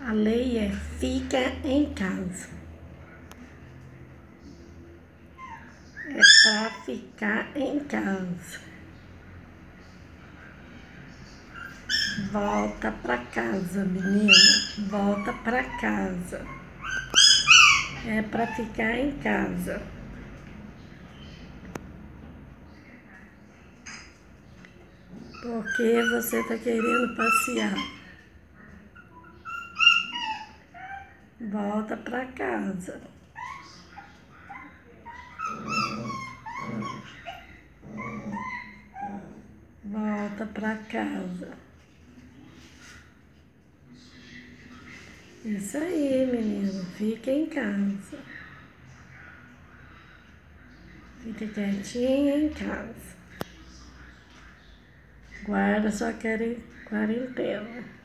A lei é fica em casa. É pra ficar em casa. Volta pra casa, menina. Volta pra casa. É pra ficar em casa. Porque você tá querendo passear. Volta pra casa. Volta pra casa. Isso aí, menino. Fica em casa. Fica quietinha em casa. Guarda sua quarentena.